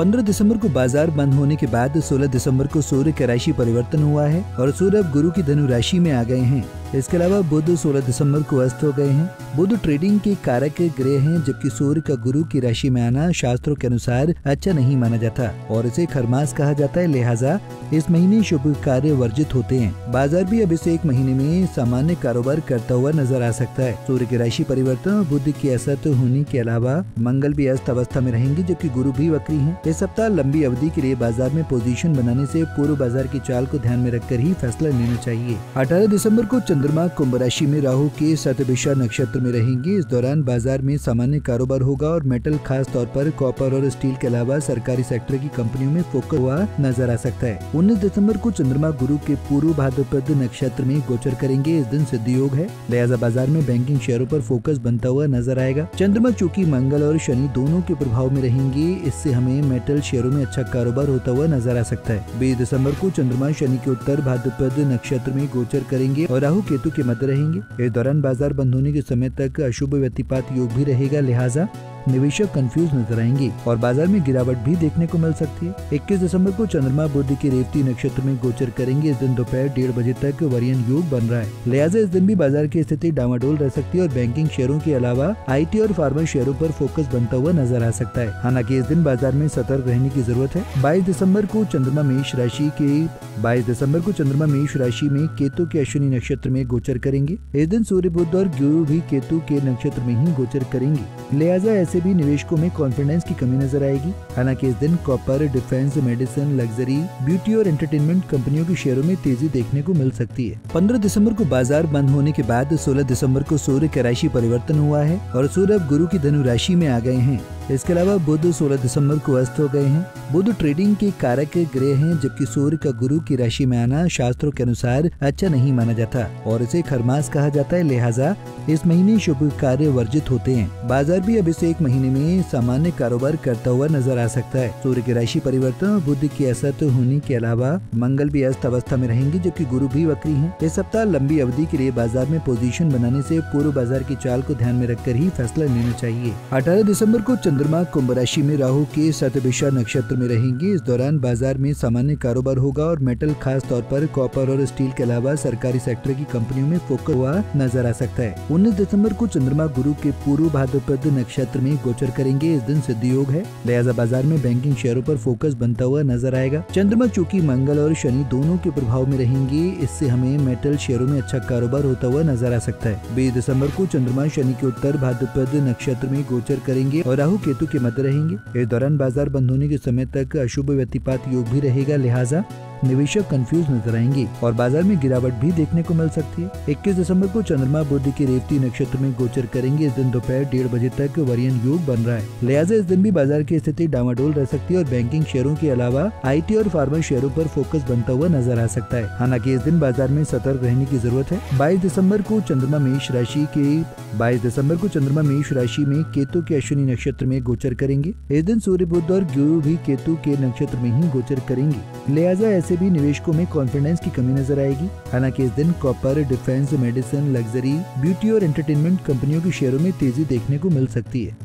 पंद्रह दिसंबर को बाज़ार बंद होने के बाद 16 दिसंबर को सूर्य का राशि परिवर्तन हुआ है और सूर्य अब गुरु की धनु राशि में आ गए हैं। इसके अलावा बुध 16 दिसंबर को अस्त हो गए हैं। बुध ट्रेडिंग के कारक ग्रह हैं, जबकि सूर्य का गुरु की राशि में आना शास्त्रों के अनुसार अच्छा नहीं माना जाता, और इसे खरमास कहा जाता है। लिहाजा इस महीने शुभ कार्य वर्जित होते हैं। बाज़ार भी अब इसे एक महीने में सामान्य कारोबार करता हुआ नज़र आ सकता है। सूर्य की राशि परिवर्तन और बुद्ध की असत होने के अलावा मंगल भी अस्त अवस्था में रहेंगे, जबकि गुरु भी वक्री है। इस सप्ताह लंबी अवधि के लिए बाज़ार में पोजीशन बनाने ऐसी पूर्व बाज़ार की चाल को ध्यान में रखकर ही फैसला लेना चाहिए। अठारह दिसंबर को चंद्रमा, कुंभ राशि में राहु के सतभिषा नक्षत्र में रहेंगे। इस दौरान बाज़ार में सामान्य कारोबार होगा और मेटल, खास तौर पर कॉपर और स्टील के अलावा सरकारी सेक्टर की कंपनियों में फोकस हुआ नज़र आ सकता है। उन्नीस दिसंबर को चंद्रमा गुरु के पूर्व भाद्रपद नक्षत्र में गोचर करेंगे। इस दिन सिद्ध योग है। लिहाजा बाज़ार में बैंकिंग शेयरों आरोप फोकस बनता हुआ नज़र आएगा। चंद्रमा, चूँकि मंगल और शनि दोनों के प्रभाव में रहेंगे, इससे हमें मेटल शेयरों में अच्छा कारोबार होता हुआ नज़र आ सकता है। बीस दिसंबर को चंद्रमा, शनि के उत्तर भाद्रपद नक्षत्र में गोचर करेंगे और राहु केतु के मध्य रहेंगे। इस दौरान बाज़ार बंद होने के समय तक अशुभ व्यतिपात योग भी रहेगा, लिहाजा निवेशक कंफ्यूज नज़र आएँगे और बाज़ार में गिरावट भी देखने को मिल सकती है। 21 दिसंबर को चंद्रमा बुद्ध के रेवती नक्षत्र में गोचर करेंगे। इस दिन दोपहर डेढ़ बजे तक वरियन योग बन रहा है। लिहाजा इस दिन भी बाज़ार की स्थिति डामाडोल रह सकती है और बैंकिंग शेयरों के अलावा आईटी और फार्मा शेयरों पर फोकस बनता हुआ नज़र आ सकता है। हालाँकि इस दिन बाज़ार में सतर्क रहने की ज़रूरत है। बाईस दिसंबर को चंद्रमा मेष राशि के बाईस दिसंबर को चंद्रमा मेष राशि में केतु के अश्विनी नक्षत्र में गोचर करेंगे। इस दिन सूर्य बुद्ध और गुरु भी केतु के नक्षत्र में ही गोचर करेंगे। लिहाजा ऐसे भी निवेशकों में कॉन्फिडेंस की कमी नज़र आएगी। हालाँकि इस दिन copper defence medicine luxury beauty और एंटरटेनमेंट कंपनियों के शेयरों में तेज़ी देखने को मिल सकती है। पंद्रह दिसंबर को बाज़ार बंद होने के बाद सोलह दिसंबर को सूर्य का राशि परिवर्तन हुआ है और सूर्य अब गुरु की धनु राशि में आ गए हैं। इसके अलावा बुध 16 दिसंबर को अस्त हो गए हैं। बुध ट्रेडिंग के कारक ग्रह हैं, जबकि सूर्य का गुरु की राशि में आना शास्त्रों के अनुसार अच्छा नहीं माना जाता और इसे खरमास कहा जाता है, लिहाजा इस महीने शुभ कार्य वर्जित होते हैं। बाज़ार भी अब इसे एक महीने में सामान्य कारोबार करता हुआ नज़र आ सकता है। सूर्य की राशि परिवर्तन और बुद्ध की असत होने के अलावा मंगल भी अस्त अवस्था में रहेंगे जबकि गुरु भी वक्री है। इस सप्ताह लंबी अवधि के लिए बाज़ार में पोजीशन बनाने से पूर्व बाज़ार की चाल को ध्यान में रखकर ही फैसला लेना चाहिए। अठारह दिसंबर को चंद्रमा, कुंभ राशि में राहु के सतभिषा नक्षत्र में रहेंगे। इस दौरान बाज़ार में सामान्य कारोबार होगा और मेटल खास तौर पर कॉपर और स्टील के अलावा सरकारी सेक्टर की कंपनियों में फोकस हुआ नज़र आ सकता है। उन्नीस दिसंबर को चंद्रमा गुरु के पूर्व भाद्रपद नक्षत्र में गोचर करेंगे। इस दिन सिद्ध योग है। लिहाजा बाज़ार में बैंकिंग शेयरों पर फोकस बनता हुआ नज़र आएगा। चंद्रमा, चूँकि मंगल और शनि दोनों के प्रभाव में रहेंगे, इससे हमें मेटल शेयरों में अच्छा कारोबार होता हुआ नज़र आ सकता है। बीस दिसंबर को चंद्रमा, शनि के उत्तर भाद्रपद नक्षत्र में गोचर करेंगे और राहु केतु के मध्य रहेंगे। इस दौरान बाज़ार बंद होने के समय तक अशुभ व्यतिपात योग भी रहेगा। लिहाजा निवेशक कंफ्यूज नज़र आएँगे और बाज़ार में गिरावट भी देखने को मिल सकती है। 21 दिसंबर को चंद्रमा बुद्ध के रेवती नक्षत्र में गोचर करेंगे। इस दिन दोपहर डेढ़ बजे तक वरियन योग बन रहा है। लिहाजा इस दिन भी बाज़ार की स्थिति डामाडोल रह सकती है और बैंकिंग शेयरों के अलावा आईटी और फार्मा शेयरों पर फोकस बनता हुआ नज़र आ सकता है। हालाँकि इस दिन बाज़ार में सतर्क रहने की ज़रूरत है। बाईस दिसंबर को चंद्रमा मेष राशि के बाईस दिसंबर को चंद्रमा मेष राशि में केतु के अश्विनी नक्षत्र में गोचर करेंगे। इस दिन सूर्य बुद्ध और गुरु भी केतु के नक्षत्र में ही गोचर करेंगे। लिहाजा ऐसे भी निवेशकों में कॉन्फिडेंस की कमी नज़र आएगी। हालाँकि इस दिन copper defence medicine luxury beauty और एंटरटेनमेंट कंपनियों के शेयरों में तेज़ी देखने को मिल सकती है।